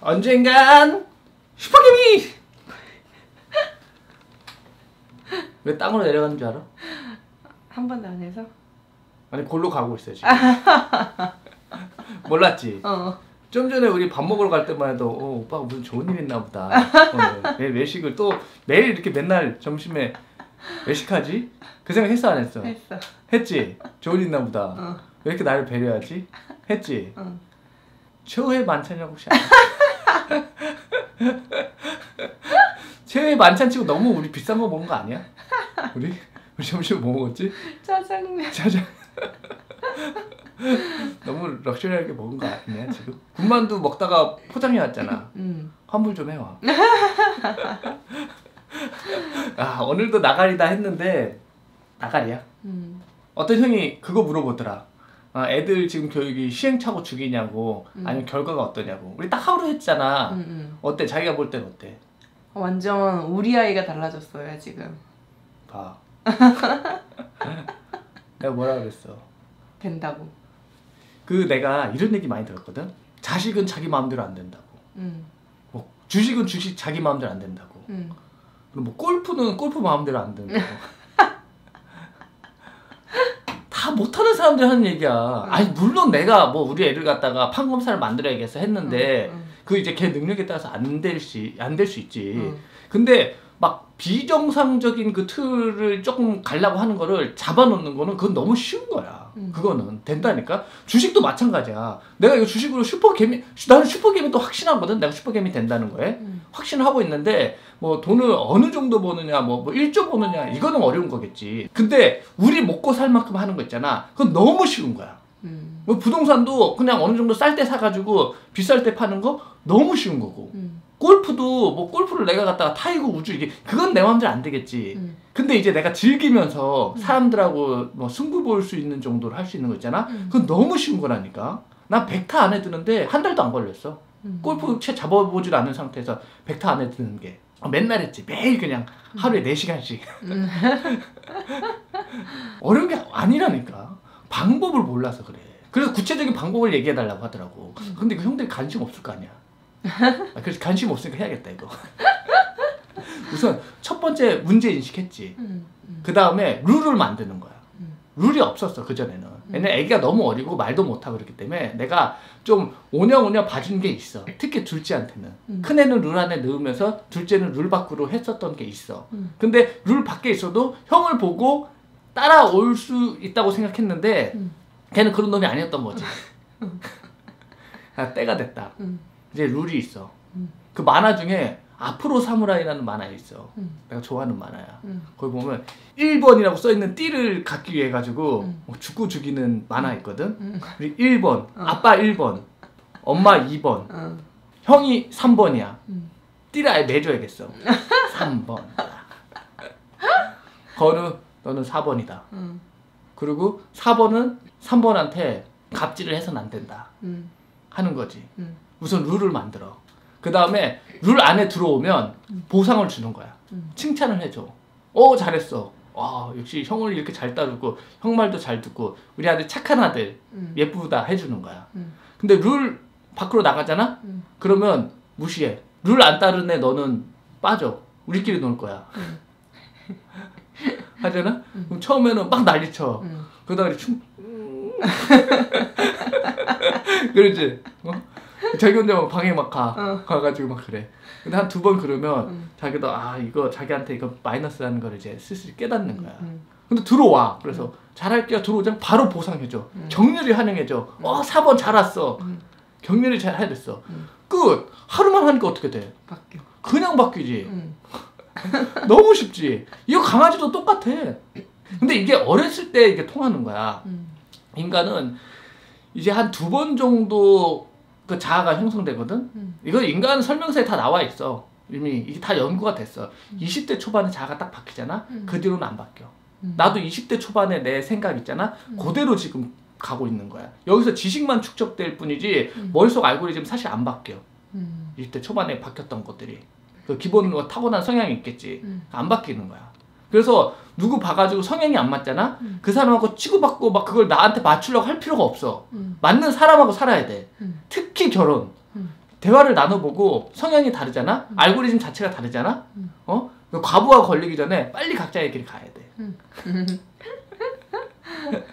언젠간 슈퍼개미 왜 땅으로 내려가는 줄 알아? 한 번도 안 해서? 아니 골로 가고 있어 지금 몰랐지? 어. 좀 전에 우리 밥 먹으러 갈 때만 해도 어, 오빠가 무슨 좋은 일 있나 보다 어, 왜 외식을 또 매일 이렇게 맨날 점심에 외식하지? 그 생각 했어 안 했어? 했어. 했지? 좋은 일 있나 보다 어. 왜 이렇게 나를 배려하지? 했지? 어. 최후의 만찬이라고 혹시 알아? 최후의 만찬 치고 너무 우리 비싼 거 먹은 거 아니야? 우리? 우리 점심 뭐 먹었지? 짜장면. 짜장 너무 럭셔리하게 먹은 거 아니야 지금? 군만두 먹다가 포장해 왔잖아 음. 환불 좀 해와 아 오늘도 나가리다 했는데 나가리야 음. 어떤 형이 그거 물어보더라 아, 애들 지금 교육이 시행착오 중이냐고 음. 아니면 결과가 어떠냐고 우리 딱 하루 했잖아 음, 음. 어때 자기가 볼 땐 어때 완전 우리 아이가 달라졌어요 지금. 봐 내가 뭐라 그랬어 된다고. 그 내가 이런 얘기 많이 들었거든 자식은 자기 마음대로 안 된다고 음. 뭐 주식은 주식 자기 마음대로 안 된다고 음. 그리고 뭐 골프는 골프 마음대로 안 된다고 다 못하는 사람들이 하는 얘기야. 아니 물론 내가 뭐 우리 애를 갖다가 판검사를 만들어야겠어 했는데 음, 그 이제 걔 능력에 따라서 안될시안될 수 있지. 음. 근데 막 비정상적인 그 틀을 조금 가려고 하는 거를 잡아놓는 거는 그건 너무 쉬운 거야. 음. 그거는 된다니까. 주식도 마찬가지야. 내가 이거 주식으로 슈퍼개미 나는 슈퍼개미도 확신하거든. 내가 슈퍼개미 된다는 거에 음. 확신을 하고 있는데 뭐 돈을 어느 정도 버느냐 뭐, 뭐 1조 버느냐 이거는 어려운 거겠지. 근데 우리 먹고 살 만큼 하는 거 있잖아. 그건 너무 쉬운 거야. 음. 뭐 부동산도 그냥 어느 정도 쌀 때 사가지고 비쌀 때 파는 거 너무 쉬운 거고. 음. 골프도 뭐 골프를 내가 갖다가 타이거 우즈 이게 그건 내 마음대로 안 되겠지. 음. 근데 이제 내가 즐기면서 음. 사람들하고 뭐 승부 볼 수 있는 정도로 할 수 있는 거 있잖아. 음. 그건 너무 쉬운 거라니까. 난 100타 안에 드는데 한 달도 안 걸렸어. 음. 골프 채 잡아보질 않은 상태에서 100타 안에 드는 게. 어, 맨날 했지. 매일 그냥 하루에 4시간씩. 음. 어려운 게 아니라니까. 방법을 몰라서 그래. 그래서 구체적인 방법을 얘기해 달라고 하더라고. 음. 근데 그 형들이 관심 없을 거 아니야. 아, 그래서 관심 없으니까 해야겠다 이거. 우선 첫 번째 문제 인식했지. 음. 음. 그 다음에 룰을 만드는 거야. 음. 룰이 없었어 그 전에는. 왜냐면 애기가 너무 어리고 말도 못하고 그렇기 때문에 내가 좀 오냐오냐 봐준 게 있어. 특히 둘째한테는. 음. 큰애는 룰 안에 넣으면서 둘째는 룰 밖으로 했었던 게 있어. 음. 근데 룰 밖에 있어도 형을 보고 따라올 수 있다고 생각했는데 음. 걔는 그런 놈이 아니었던 거지. 아, 때가 됐다. 음. 이제 룰이 있어. 음. 그 만화 중에 앞으로 사무라이라는 만화 있어. 음. 내가 좋아하는 만화야. 음. 거기 보면 1번이라고 써있는 띠를 갖기 위해 가지고 음. 뭐 죽고 죽이는 만화 있거든. 음. 그리고 1번, 아빠 1번, 엄마 2번, 어. 형이 3번이야. 음. 띠를 아예 매줘야겠어. 3번. 거는 너는 4번이다. 음. 그리고 4번은 3번한테 갑질을 해서는 안 된다. 음. 하는 거지. 음. 우선 룰을 만들어. 그 다음에 룰 안에 들어오면 보상을 주는 거야. 음. 칭찬을 해줘. 어, 잘했어. 와, 역시 형을 이렇게 잘 따르고, 형 말도 잘 듣고, 우리 아들 착한 아들, 음. 예쁘다 해주는 거야. 음. 근데 룰 밖으로 나가잖아? 음. 그러면 무시해. 룰 안 따르는 애 너는 빠져. 우리끼리 놀 거야. 음. 하잖아? 그럼 처음에는 막 난리쳐. 음. 그러다가 춤. 그러지? 어? 자기 혼자 막 방에 막 가. 어. 가가지고 막 그래. 근데 한 두 번 그러면 음. 자기도 아, 이거 자기한테 이거 마이너스라는 걸 이제 슬슬 깨닫는 거야. 음. 근데 들어와. 그래서 잘할게요. 들어오자 바로 보상해줘. 음. 격렬히 환영해줘. 어, 4번 잘 왔어. 음. 격렬히 잘 해냈어. 음. 끝. 하루만 하니까 어떻게 돼? 바뀌어. 그냥 바뀌지. 음. 너무 쉽지. 이거 강아지도 똑같아. 근데 이게 어렸을 때 이게 통하는 거야. 음. 인간은 이제 한 두 번 정도 그 자아가 형성되거든. 음. 이거 인간 설명서에 다 나와 있어. 이미 이게 다 연구가 됐어. 20대 초반에 자아가 딱 바뀌잖아. 음. 그 뒤로는 안 바뀌어. 음. 나도 20대 초반에 내 생각 있잖아. 음. 그대로 지금 가고 있는 거야. 여기서 지식만 축적될 뿐이지 음. 머릿속 알고리즘 사실 안 바뀌어. 음. 20대 초반에 바뀌었던 것들이. 그 기본 뭐 타고난 성향이 있겠지. 음. 안 바뀌는 거야. 그래서 누구 봐가지고 성향이 안 맞잖아? 음. 그 사람하고 치고받고 막 그걸 나한테 맞추려고 할 필요가 없어. 음. 맞는 사람하고 살아야 돼. 음. 특히 결혼. 음. 대화를 나눠보고 성향이 다르잖아. 알고리즘 자체가 다르잖아. 음. 어? 그 과부하 걸리기 전에 빨리 각자의 길 가야 돼. 음.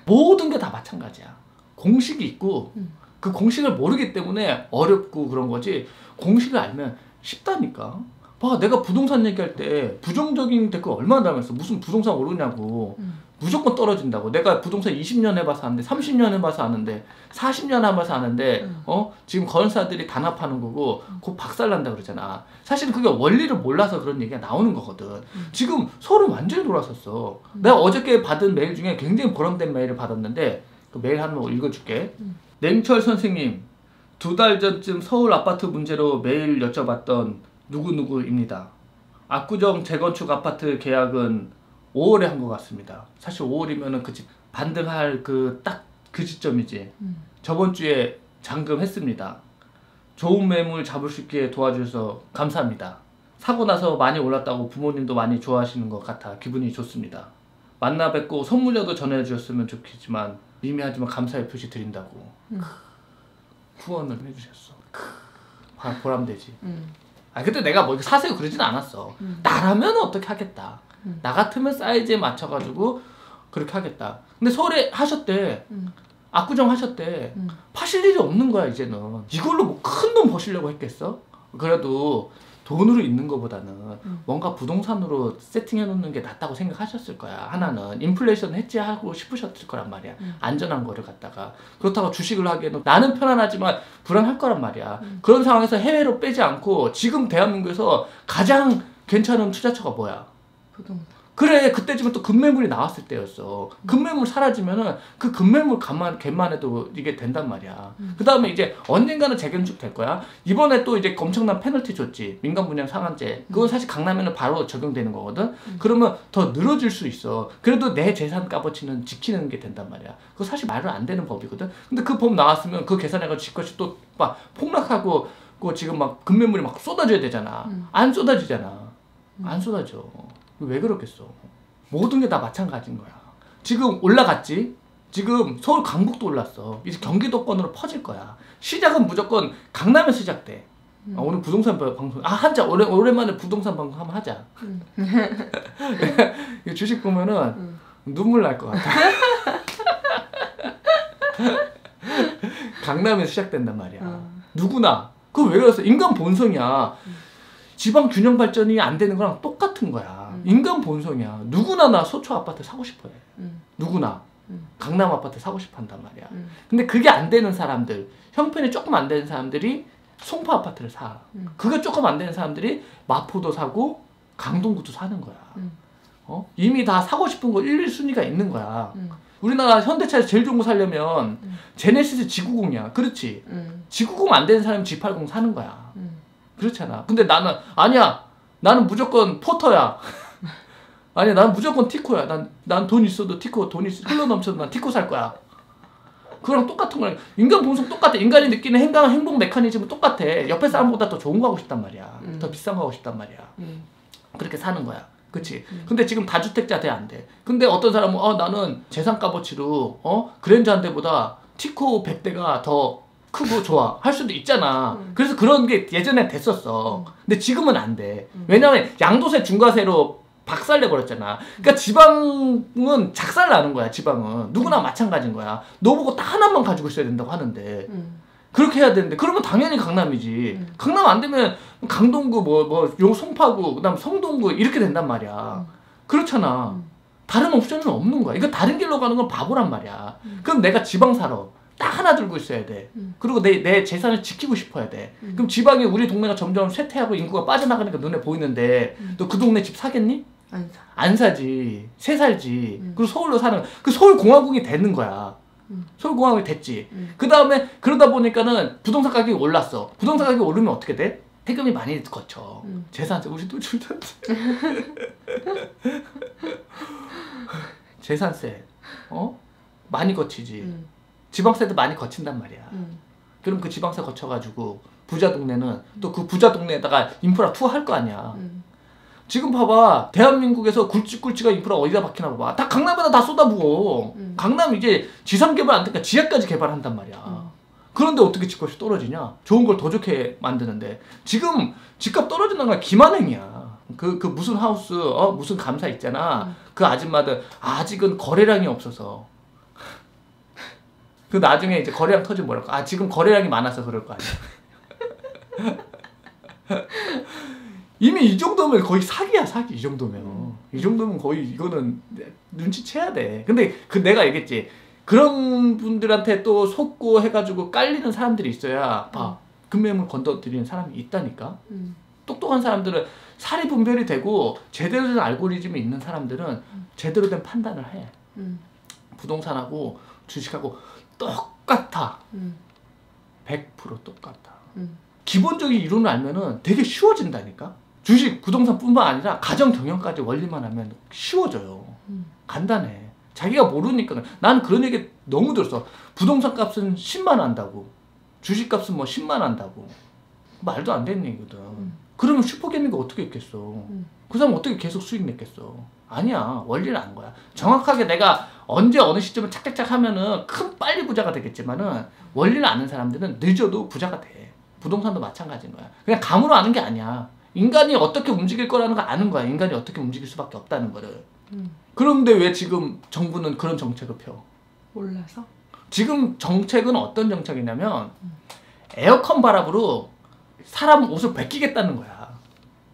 모든 게 다 마찬가지야. 공식이 있고 음. 그 공식을 모르기 때문에 어렵고 그런 거지. 공식을 알면 쉽다니까. 봐, 내가 부동산 얘기할 때 부정적인 댓글 얼마나 달았어. 무슨 부동산 오르냐고. 음. 무조건 떨어진다고. 내가 부동산 20년 해봐서 아는데, 30년 해봐서 아는데, 40년 해봐서 아는데, 음. 어? 지금 건사들이 단합하는 거고, 곧 박살난다 그러잖아. 사실 그게 원리를 몰라서 그런 얘기가 나오는 거거든. 음. 지금 서울은 완전히 돌아섰어. 내가 어저께 받은 메일 중에 굉장히 보람된 메일을 받았는데, 그 메일 한번 읽어줄게. 음. 냉철 선생님, 두 달 전쯤 서울 아파트 문제로 메일 여쭤봤던 누구누구입니다. 압구정 재건축 아파트 계약은 5월에 한 것 같습니다. 사실 5월이면은 그집 반등할 그 딱 그 시점이지. 음. 저번 주에 잔금했습니다. 좋은 매물 잡을 수 있게 도와주셔서 감사합니다. 사고 나서 많이 올랐다고 부모님도 많이 좋아하시는 것 같아 기분이 좋습니다. 만나 뵙고 선물이라도 전해주셨으면 좋겠지만 미미하지만 감사의 표시 드린다고 음. 후원을 해주셨어. 아, 보람되지. 음. 아 근데 내가 뭐 사세요 그러진 않았어. 음. 나라면 어떻게 하겠다. 음. 나 같으면 사이즈에 맞춰가지고 그렇게 하겠다. 근데 서울에 하셨대. 음. 압구정 하셨대. 음. 파실 일이 없는 거야 이제는. 이걸로 뭐 큰 돈 버시려고 했겠어? 그래도 돈으로 있는 것보다는 음. 뭔가 부동산으로 세팅해 놓는 게 낫다고 생각하셨을 거야. 하나는 인플레이션 해지하고 싶으셨을 거란 말이야. 음. 안전한 거를 갖다가 그렇다고 주식을 하기에는 나는 편안하지만 불안할 거란 말이야. 음. 그런 상황에서 해외로 빼지 않고 지금 대한민국에서 가장 괜찮은 투자처가 뭐야? 부동산. 그래 그때쯤은 또 급매물이 나왔을 때였어. 급매물 사라지면은 그 급매물 값만 갯만 해도 이게 된단 말이야. 음. 그 다음에 이제 언젠가는 재건축 될 거야. 이번에 또 이제 엄청난 페널티 줬지. 민간 분양 상한제. 그건 사실 강남에는 바로 적용되는 거거든. 음. 그러면 더 늘어질 수 있어. 그래도 내 재산 값어치는 지키는 게 된단 말이야. 그거 사실 말은 안 되는 법이거든. 근데 그 법 나왔으면 그 계산해가지고 집값이 또 막 폭락하고 그 지금 막 급매물이 막 쏟아져야 되잖아. 음. 안 쏟아지잖아. 안 쏟아져. 왜 그렇겠어? 모든 게 다 마찬가지인 거야. 지금 올라갔지? 지금 서울 강북도 올랐어. 이제 경기도권으로 퍼질 거야. 시작은 무조건 강남에서 시작돼. 음. 아, 오늘 부동산 방- 방송 아 하자 오래, 오랜만에 부동산 방송 한번 하자. 음. 주식 보면은 음. 눈물 날 것 같아. 강남에서 시작된단 말이야. 어. 누구나. 그거 왜 그랬어? 인간 본성이야. 지방 균형 발전이 안 되는 거랑 똑같은 거야. 음. 인간 본성이야. 누구나 나 소초 아파트 사고 싶어 해. 음. 누구나. 음. 강남 아파트 사고 싶어 한단 말이야. 음. 근데 그게 안 되는 사람들, 형편이 조금 안 되는 사람들이 송파 아파트를 사. 음. 그게 조금 안 되는 사람들이 마포도 사고 강동구도 사는 거야. 음. 어? 이미 다 사고 싶은 거 1, 2순위가 있는 거야. 음. 우리나라 현대차에서 제일 좋은 거 사려면 음. 제네시스 G90이야. 그렇지? 음. G90 안 되는 사람이 G80 사는 거야. 음. 그렇잖아. 근데 나는 아니야. 나는 무조건 포터야. 아니야. 난 무조건 티코야. 난 난 돈 있어도 티코 돈 있어 흘러 넘쳐도 난 티코 살 거야. 그랑 똑같은 거야. 인간 본성 똑같아. 인간이 느끼는 행동 행동 메커니즘은 똑같아. 옆에 사람보다 더 좋은 거 하고 싶단 말이야. 음. 더 비싼 거 하고 싶단 말이야. 음. 그렇게 사는 거야. 그치? 음. 근데 지금 다주택자 돼 안 돼. 근데 어떤 사람은 어 나는 재산 값어치로 어 그랜저 한 대보다 티코 100대가 더 크고 좋아 할 수도 있잖아. 음. 그래서 그런 게 예전에 됐었어. 근데 지금은 안 돼. 음. 왜냐면 양도세 중과세로 박살내 버렸잖아. 그러니까 지방은 작살 나는 거야. 지방은 누구나 마찬가지인 거야. 너 보고 딱 하나만 가지고 있어야 된다고 하는데 음. 그렇게 해야 되는데 그러면 당연히 강남이지. 음. 강남 안 되면 강동구 뭐뭐 송파구 그다음 성동구 이렇게 된단 말이야. 음. 그렇잖아. 음. 다른 옵션은 없는 거야. 이거 다른 길로 가는 건 바보란 말이야. 음. 그럼 내가 지방 살아. 딱 하나 들고 있어야 돼. 음. 그리고 내, 내 재산을 지키고 싶어야 돼. 음. 그럼 지방에 우리 동네가 점점 쇠퇴하고 인구가 빠져나가니까 눈에 보이는데 음. 너그 동네 집 사겠니? 안 사. 안 사지. 새 살지. 음. 그리고 서울로 사는 그 서울 공화국이 되는 거야. 음. 서울 공화국이 됐지. 음. 그 다음에 그러다 보니까는 부동산 가격이 올랐어. 부동산 가격이 오르면 어떻게 돼? 세금이 많이 거쳐. 음. 재산세 우리 또 줄던데. 재산세 어 많이 거치지. 음. 지방세도 많이 거친단 말이야. 음. 그럼 그 지방세 거쳐가지고 부자 동네는 또 그 부자 동네에다가 인프라 투하할 거 아니야. 음. 지금 봐봐 대한민국에서 굵직굵직한 인프라 어디다 박히나 봐봐. 다 강남에다 다 쏟아부어. 음. 강남 이제 지상 개발 안 되니까 지하까지 개발한단 말이야. 음. 그런데 어떻게 집값이 떨어지냐? 좋은 걸 더 좋게 만드는데 지금 집값 떨어지는 건 기만행이야. 그, 그 무슨 하우스, 어, 무슨 감사 있잖아. 음. 그 아줌마들 아직은 거래량이 없어서. 그 나중에 이제 거래량 터지면 뭐랄까. 아, 지금 거래량이 많아서 그럴 거 아니야. 이미 이 정도면 거의 사기야, 사기. 이 정도면. 음. 이 정도면 거의 이거는 눈치채야 돼. 근데 그 내가 얘기했지. 그런 분들한테 또 속고 해가지고 깔리는 사람들이 있어야 봐. 금매물 건너드리는 사람이 있다니까. 음. 똑똑한 사람들은 사리 분별이 되고 제대로 된 알고리즘이 있는 사람들은 제대로 된 판단을 해. 음. 부동산하고 주식하고 똑같아. 음. 100% 똑같아. 음. 기본적인 이론을 알면은 되게 쉬워진다니까. 주식, 부동산뿐만 아니라 가정 경영까지 원리만 하면 쉬워져요. 음. 간단해. 자기가 모르니까 나는 그런 얘기 너무 들었어. 부동산 값은 10만 한다고. 주식 값은 뭐 10만 한다고. 말도 안 되는 얘기거든. 그러면 슈퍼개미가 어떻게 있겠어? 음. 그 사람 어떻게 계속 수익 냈겠어? 아니야. 원리는 아는 거야. 정확하게 내가 언제 어느 시점을 착착착 하면은 큰 빨리 부자가 되겠지만은 원리를 아는 사람들은 늦어도 부자가 돼. 부동산도 마찬가지인 거야. 그냥 감으로 아는 게 아니야. 인간이 어떻게 움직일 거라는 걸 아는 거야. 인간이 어떻게 움직일 수밖에 없다는 거를. 음. 그런데 왜 지금 정부는 그런 정책을 펴? 몰라서. 지금 정책은 어떤 정책이냐면 에어컨 바람으로 사람 옷을 벗기겠다는 거야.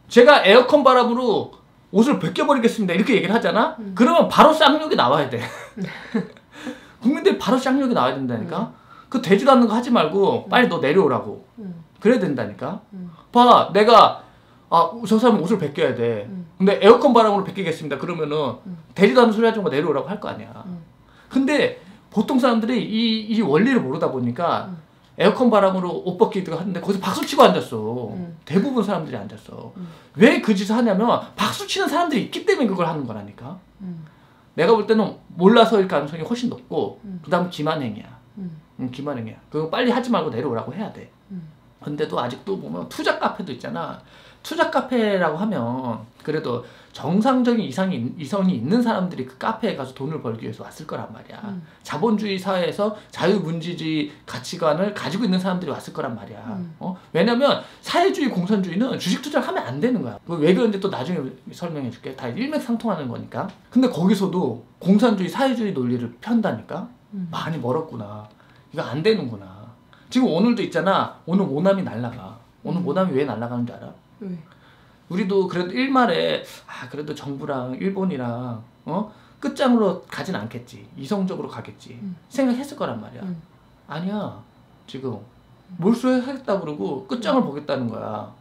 제가 에어컨 바람으로 옷을 벗겨버리겠습니다. 이렇게 얘기를 하잖아? 음. 그러면 바로 쌍욕이 나와야 돼. 국민들이 바로 쌍욕이 나와야 된다니까? 그 되지도 않는 거 하지 말고 빨리 너 내려오라고. 음. 그래야 된다니까? 음. 봐, 내가 아, 저 사람 옷을 벗겨야 돼. 음. 근데 에어컨 바람으로 벗기겠습니다. 그러면은 음. 되지도 않는 소리 하지 말고 내려오라고 할 거 아니야. 음. 근데 보통 사람들이 이, 이 원리를 모르다 보니까 음. 에어컨 바람으로 옷 벗기도 하는데 거기서 박수 치고 앉았어. 음. 대부분 사람들이 앉았어. 음. 왜그 짓을 하냐면 박수 치는 사람들이 있기 때문에 그걸 하는 거라니까. 음. 내가 볼 때는 몰라서일 가능성이 훨씬 높고 음. 그다음 기만행이야. 기만행이야. 그거 빨리 하지 말고 내려오라고 해야 돼. 음. 근데도 아직도 보면 투자 카페도 있잖아. 투자 카페라고 하면 그래도 정상적인 이상이, 이성이 있는 사람들이 그 카페에 가서 돈을 벌기 위해서 왔을 거란 말이야. 음. 자본주의 사회에서 자유민주주의 가치관을 가지고 있는 사람들이 왔을 거란 말이야. 음. 어? 왜냐면 사회주의, 공산주의는 주식 투자를 하면 안 되는 거야. 왜 그런지 또 나중에 설명해 줄게. 다 일맥상통하는 거니까. 근데 거기서도 공산주의, 사회주의 논리를 편다니까? 음. 많이 멀었구나. 이거 안 되는구나. 지금 오늘도 있잖아. 오늘 모남이 날라가. 오늘 음. 모남이 왜 날라가는 줄 알아? 왜? 우리도 그래도 일말에 아 그래도 정부랑 일본이랑 어 끝장으로 가진 않겠지. 이성적으로 가겠지. 음. 생각했을 거란 말이야. 음. 아니야. 지금 몰수하겠다 그러고 끝장을 보겠다는 거야.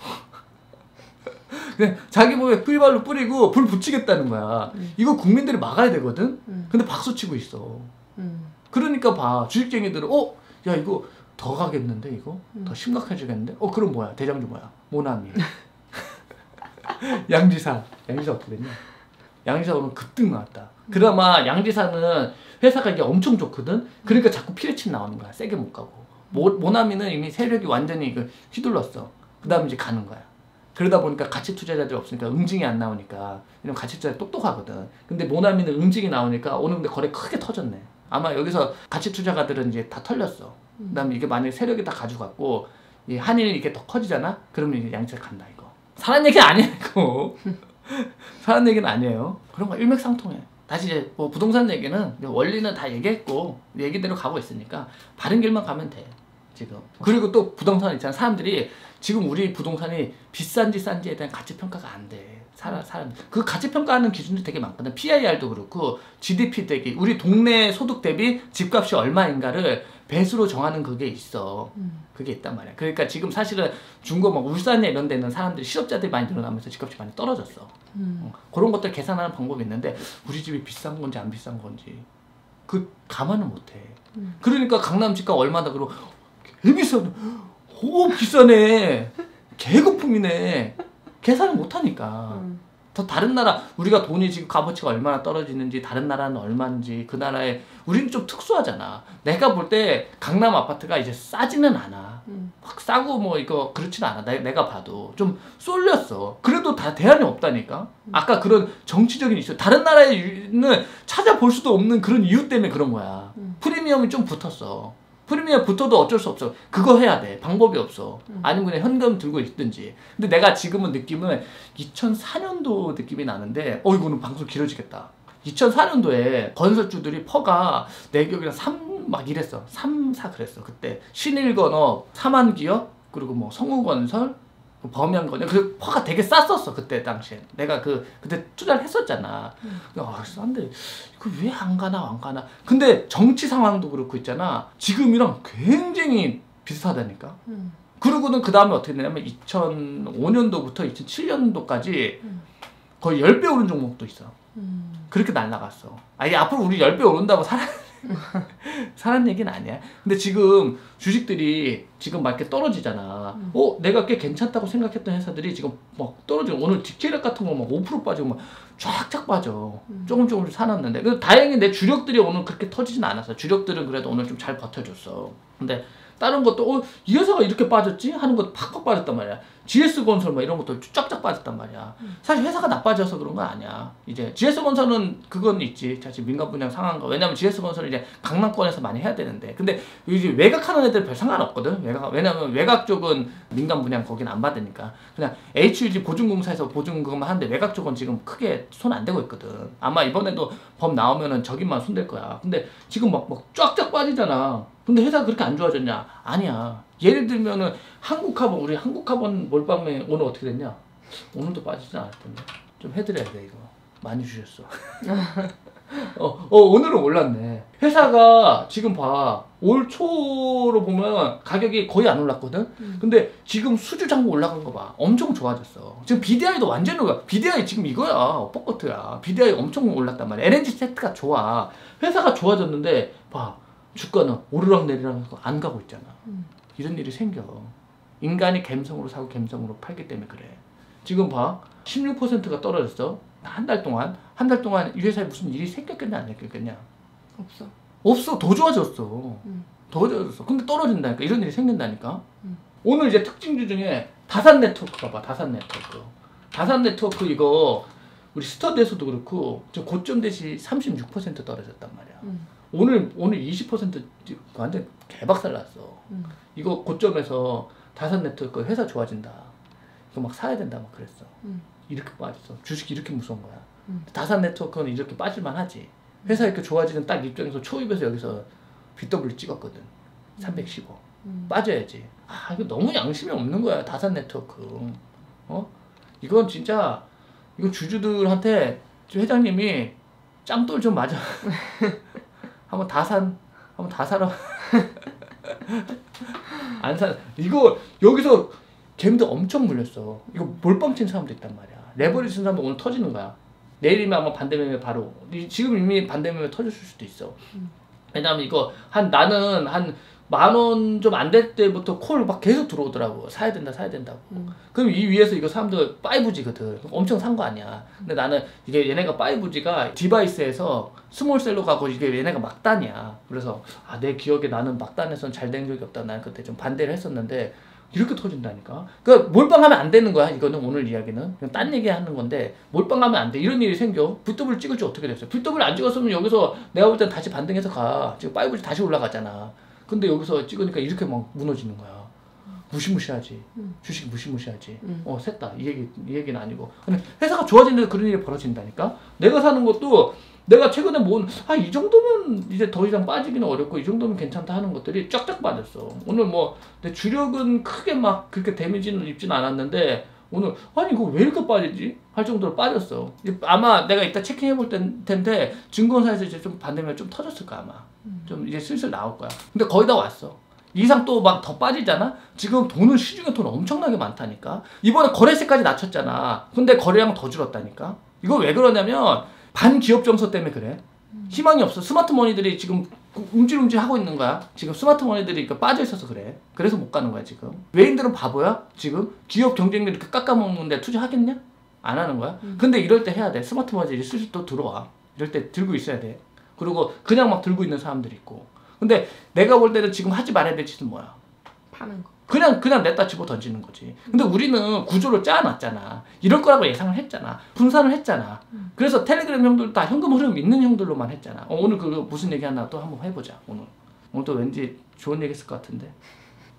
그냥 자기 몸에 휘발유 뿌리고 불 붙이겠다는 거야. 음. 이거 국민들이 막아야 되거든. 음. 근데 박수 치고 있어. 음. 그러니까 봐 주식쟁이들은 어? 야 이거 더 가겠는데 이거? 음. 더 심각해지겠는데? 어 그럼 뭐야 대장주 뭐야? 모나미. 양지사. 양지사 어떻게 됐냐? 양지사 오늘 급등 나왔다. 그나마 양지사는 회사가 이게 엄청 좋거든? 그러니까 자꾸 피해침 나오는 거야. 세게 못 가고. 모, 모나미는 이미 세력이 완전히 그 휘둘렀어. 그 다음에 이제 가는 거야. 그러다 보니까 가치 투자자들이 없으니까 응징이 안 나오니까. 이런 가치 투자자 똑똑하거든. 근데 모나미는 응징이 나오니까 오늘 근데 거래 크게 터졌네. 아마 여기서 가치 투자가들은 이제 다 털렸어. 그다음에 이게 만약에 세력이 다 가져갔고 이 한일 이게 더 커지잖아? 그러면 이제 양치가 간다 이거. 사는 얘기 이거 사는 얘기는 아니에요. 그런 거 일맥상통해. 다시 이제 뭐 부동산 얘기는 원리는 다 얘기했고 얘기대로 가고 있으니까 바른 길만 가면 돼 지금. 그리고 또 부동산 있잖아. 사람들이 지금 우리 부동산이 비싼지 싼지에 대한 가치 평가가 안 돼. 사람 사람. 그 가치 평가하는 기준도 되게 많거든. PIR도 그렇고 GDP 대비 우리 동네 소득 대비 집값이 얼마인가를 배수로 정하는 그게 있어 음. 그게 있단 말이야 그러니까 지금 사실은 중고 막 울산에 이런 데는 사람들이 실업자들이 많이 늘어나면서 집값이 많이 떨어졌어 음. 어, 그런 것들 계산하는 방법이 있는데 우리 집이 비싼 건지 안 비싼 건지 그 감안을 못 해 음. 그러니까 강남 집값 얼마다 그러고 개 비싸네 오 비싸네 개거품이네 계산을 못 하니까 음. 더 다른 나라 우리가 돈이 지금 값어치가 얼마나 떨어지는지 다른 나라는 얼마인지 그 나라에 우리는 좀 특수하잖아. 내가 볼 때 강남 아파트가 이제 싸지는 않아. 음. 확 싸고 뭐 이거 그렇지는 않아. 내, 내가 봐도. 좀 쏠렸어. 그래도 다 대안이 없다니까? 아까 그런 정치적인 이슈. 다른 나라에는 찾아볼 수도 없는 그런 이유 때문에 그런 거야. 음. 프리미엄이 좀 붙었어 프리미엄 붙어도 어쩔 수 없어. 그거 해야 돼. 방법이 없어. 음. 아니면 그냥 현금 들고 있든지. 근데 내가 지금은 느낌은 2004년도 느낌이 나는데, 어, 이거는 방송 길어지겠다. 2004년도에 건설주들이 PER가 내 기억에 한 3, 막 이랬어. 3, 4 그랬어. 그때. 신일건업, 삼환기업, 그리고 뭐 성우건설, 뭐 범양건설. 그 PER가 되게 쌌었어. 그때 당시에. 내가 그, 그때 투자를 했었잖아. 아, 싼데, 이거 왜 안 가나, 안 가나. 근데 정치 상황도 그렇고 있잖아. 지금이랑 굉장히 비슷하다니까. 음. 그러고는 그 다음에 어떻게 되냐면 2005년도부터 2007년도까지 음. 거의 10배 오른 종목도 있어. 음. 그렇게 날라갔어. 아니 앞으로 우리 10배 오른다고 살아 사는 얘기는 아니야. 근데 지금 주식들이 지금 막 이렇게 떨어지잖아. 음. 어, 내가 꽤 괜찮다고 생각했던 회사들이 지금 막 떨어지고 오늘 딕체력 같은 거 막 5% 빠지고 막 쫙쫙 빠져. 음. 조금 조금씩 사놨는데. 그래도 다행히 내 주력들이 오늘 그렇게 터지진 않았어. 주력들은 그래도 오늘 좀 잘 버텨줬어. 근데 다른 것도 어, 이 회사가 이렇게 빠졌지? 하는 것도 팍팍 빠졌단 말이야. GS건설 뭐 이런 것도 쫙쫙 빠졌단 말이야. 사실 회사가 나빠져서 그런 건 아니야. 이제 GS건설은 그건 있지. 사실 민간 분양 상한가. 왜냐면 GS건설은 이제 강남권에서 많이 해야 되는데. 근데 이제 외곽하는 애들 별 상관없거든. 외곽, 왜냐면 외곽 쪽은 민간 분양 거기는 안 받으니까. 그냥 HUG 보증공사에서 보증금만 하는데 외곽 쪽은 지금 크게 손 안 대고 있거든. 아마 이번에도 법 나오면은 저기만 손댈 거야. 근데 지금 막, 막 쫙쫙 빠지잖아. 근데 회사가 그렇게 안 좋아졌냐? 아니야. 예를 들면은 한국카본, 우리 한국카본 몰빵매 오늘 어떻게 됐냐? 오늘도 빠지지 않을 텐데. 좀 해드려야 돼, 이거. 많이 주셨어. 어, 어, 오늘은 올랐네. 회사가 지금 봐. 올 초로 보면 가격이 거의 안 올랐거든? 음. 근데 지금 수주 잔고 올라간 거 봐. 엄청 좋아졌어. 지금 BDI도 완전히 올라. BDI 지금 이거야. 뻑거트야. BDI 엄청 올랐단 말이야. LNG 세트가 좋아. 회사가 좋아졌는데, 봐. 주가는 오르락 내리락 안 가고 있잖아. 음. 이런 일이 생겨. 인간이 갬성으로 사고 갬성으로 팔기 때문에 그래. 지금 봐. 16%가 떨어졌어. 한 달 동안. 한 달 동안 이 회사에 무슨 일이 생겼겠냐, 안 생겼겠냐. 없어. 없어. 더 좋아졌어. 음. 더 좋아졌어. 근데 떨어진다니까. 이런 일이 생긴다니까. 음. 오늘 이제 특징주 중에 다산 네트워크가 봐. 다산 네트워크. 다산 네트워크 이거 우리 스터디에서도 그렇고 저 고점 대시 36% 떨어졌단 말이야. 음. 오늘 오늘 20% 완전 개박살 났어. 음. 이거 고점에서 다산 네트워크 회사 좋아진다. 이거 막 사야 된다 막 그랬어. 음. 이렇게 빠졌어. 주식 이렇게 무서운 거야. 음. 다산 네트워크는 이렇게 빠질만 하지. 회사 이렇게 좋아지는 딱 입장에서 초입에서 여기서 BW 찍었거든. 315. 음. 빠져야지. 아, 이거 너무 양심이 없는 거야. 다산 네트워크. 어? 이건 진짜, 이거 주주들한테 저 회장님이 짱돌 좀 맞아. 한번 다산, 한번 다 사라. 안 사, 이거 여기서 재미도 엄청 물렸어. 이거 몰빵 친 사람도 있단 말이야. 레버리지 친 사람도 오늘 터지는 거야. 내일이면 아마 반대매매 바로. 이- 지금 이미 반대매매 터졌을 수도 있어. 음. 왜냐면 이거 한 나는 한 만 원 좀 안 될 때부터 콜 막 계속 들어오더라고. 사야 된다, 사야 된다고. 음. 그럼 이 위에서 이거 사람들 5G거든. 엄청 산 거 아니야. 근데 나는 이게 얘네가 5G가 device에서 small cell로 가고 이게 얘네가 막단이야. 그래서 아, 내 기억에 나는 막단에선 잘 된 적이 없다. 난 그때 좀 반대를 했었는데 이렇게 터진다니까. 그러니까 몰빵하면 안 되는 거야. 이거는 오늘 이야기는 그냥 딴 얘기 하는 건데 몰빵하면 안 돼. 이런 일이 생겨. BW 찍을 줄 어떻게 알았어요? BW 안 찍었으면 여기서 내가 볼 땐 다시 반등해서 가. 지금 5G 다시 올라가잖아. 근데 여기서 찍으니까 이렇게 막 무너지는 거야. 무시무시하지. 음. 주식 무시무시하지. 음. 어, 셌다. 이 얘기, 이 얘기는 아니고. 근데 회사가 좋아지는데 그런 일이 벌어진다니까? 내가 사는 것도 내가 최근에 모은, 아, 이 정도면 이제 더 이상 빠지기는 어렵고, 이 정도면 괜찮다 하는 것들이 쫙쫙 빠졌어. 오늘 뭐, 내 주력은 크게 막 그렇게 데미지는 입진 않았는데, 오늘, 아니, 이거 왜 이렇게 빠지지? 할 정도로 빠졌어. 이- 아마 내가 이따 체킹해 볼 텐- 텐데, 증권사에서 이제 좀 반대면 좀 터졌을 거야, 아마. 좀 이제 슬슬 나올 거야. 근데 거의 다 왔어. 이상 또 막 더 빠지잖아? 지금 돈은 시중에 돈 엄청나게 많다니까? 이번에 거래세까지 낮췄잖아. 근데 거래량 더 줄었다니까? 이거 왜 그러냐면, 반기업 정서 때문에 그래. 희망이 없어. smart money들이 지금 움찔움찔 하고 있는 거야. 지금 smart money들이 그러니까 빠져 있어서 그래. 그래서 못 가는 거야, 지금. 외인들은 바보야? 지금? 기업 경쟁력 이렇게 깎아먹는데 투자하겠냐? 안 하는 거야? 근데 이럴 때 해야 돼. smart money들이 슬슬 또 들어와. 이럴 때 들고 있어야 돼. 그리고 그냥 막 들고 있는 사람들이 있고. 근데 내가 볼 때는 지금 하지 말아야 될 짓은 뭐야? 파는 거. 그냥 그냥 냈다 집어 던지는 거지. 근데 우리는 구조를 짜놨잖아. 이럴 거라고 예상을 했잖아. 분산을 했잖아. 그래서 텔레그램 형들 다 현금 흐름 있는 형들로만 했잖아. 어, 오늘 그 무슨 얘기 하나 또 한번 해보자. 오늘 오늘도 왠지 좋은 얘기 했을 것 같은데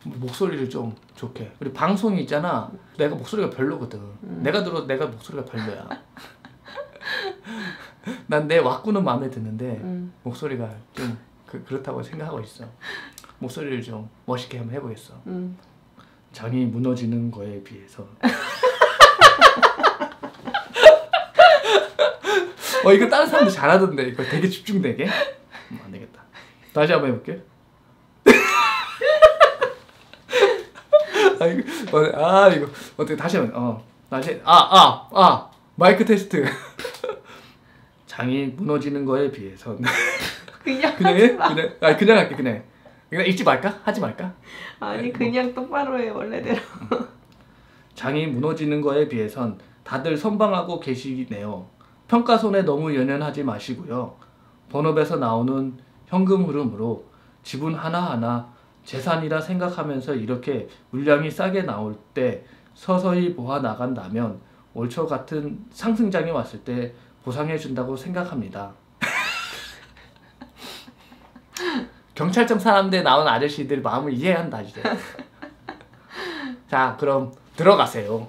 목소리를 좀 좋게 그리고 방송이 있잖아 내가 목소리가 별로거든 내가 들어도 내가 목소리가 별로야 난내 왁구는 마음에 드는데 음. 목소리가 좀 그, 그렇다고 생각하고 있어 목소리를 좀 멋있게 한번 해보겠어. 음. 장이 무너지는 거에 비해서. 어 이거 다른 사람도 잘하던데. 이거 되게 집중되게? 음, 안 되겠다. 다시 한번 해볼게. 아 이거 어, 아 이거 어떻게 다시 한번 어. 다시 아아아. 아, 아, 마이크 테스트. 장이 무너지는 거에 비해서. 그냥 그냥 해? 마. 그냥 아 그냥 할게 그냥 그냥 읽지 말까 하지 말까 아니 그냥 똑바로 해 원래대로. 장이 무너지는 거에 비해선 다들 선방하고 계시네요. 평가손에 너무 연연하지 마시고요. 본업에서 나오는 현금 흐름으로 지분 하나하나 재산이라 생각하면서 이렇게 물량이 싸게 나올 때 서서히 모아 나간다면 올초 같은 상승장이 왔을 때 보상해 준다고 생각합니다. 경찰청 사람들 나온 아저씨들 마음을 이해한다 이제. 자 그럼 들어가세요.